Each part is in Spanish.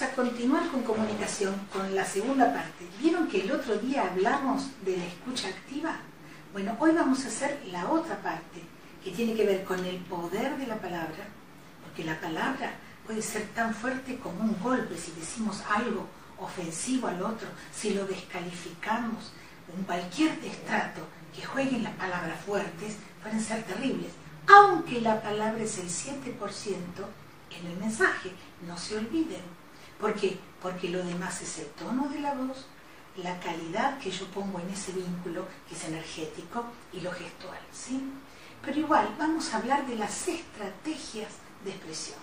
vamos a continuar con comunicación, con la segunda parte. ¿Vieron que el otro día hablamos de la escucha activa? Bueno, hoy vamos a hacer la otra parte, que tiene que ver con el poder de la palabra, porque la palabra puede ser tan fuerte como un golpe si decimos algo ofensivo al otro, si lo descalificamos, en cualquier destrato que jueguen las palabras fuertes, pueden ser terribles, aunque la palabra es el 7% en el mensaje, no se olviden. ¿Por qué? Porque lo demás es el tono de la voz, la calidad que yo pongo en ese vínculo, que es energético, y lo gestual. ¿sí? Pero igual, vamos a hablar de las estrategias de expresión.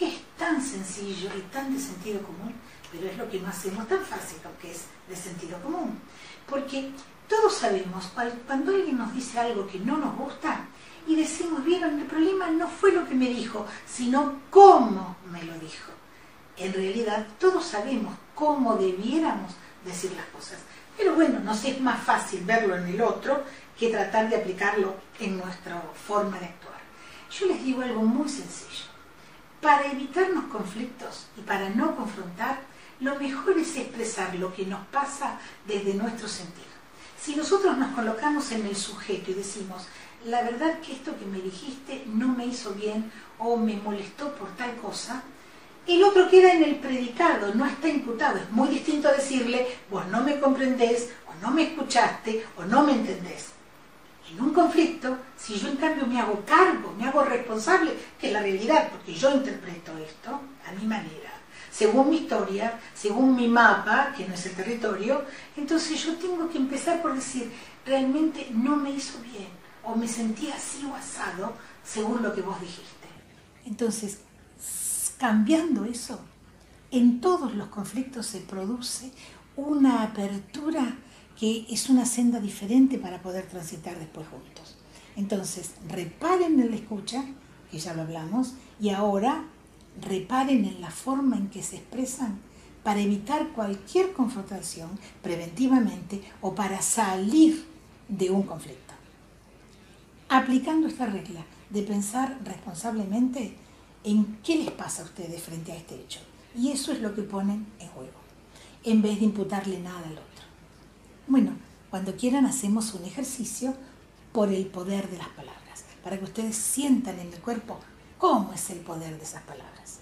Es tan sencillo y tan de sentido común, pero es lo que no hacemos tan fácil, que es de sentido común. Porque todos sabemos, cuando alguien nos dice algo que no nos gusta, y decimos, vieron, el problema no fue lo que me dijo, sino cómo me lo dijo. En realidad todos sabemos cómo debiéramos decir las cosas. Pero bueno, nos es más fácil verlo en el otro que tratar de aplicarlo en nuestra forma de actuar. Yo les digo algo muy sencillo. Para evitarnos conflictos y para no confrontar, lo mejor es expresar lo que nos pasa desde nuestro sentido. Si nosotros nos colocamos en el sujeto y decimos, la verdad que esto que me dijiste no me hizo bien o me molestó por tal cosa, el otro queda en el predicado, no está imputado. Es muy distinto decirle, vos no me comprendés, o no me escuchaste, o no me entendés. En un conflicto, si yo en cambio me hago cargo, me hago responsable, que es la realidad, porque yo interpreto esto a mi manera, según mi historia, según mi mapa, que no es el territorio, entonces yo tengo que empezar por decir, realmente no me hizo bien o me sentía así o asado según lo que vos dijiste. Entonces, cambiando eso, en todos los conflictos se produce una apertura que es una senda diferente para poder transitar después juntos. Entonces, reparen en la escucha, que ya lo hablamos, y ahora reparen en la forma en que se expresan para evitar cualquier confrontación preventivamente o para salir de un conflicto aplicando esta regla de pensar responsablemente en qué les pasa a ustedes frente a este hecho. Y eso es lo que ponen en juego, en vez de imputarle nada al otro. Bueno, cuando quieran hacemos un ejercicio por el poder de las palabras, para que ustedes sientan en el cuerpo cómo es el poder de esas palabras.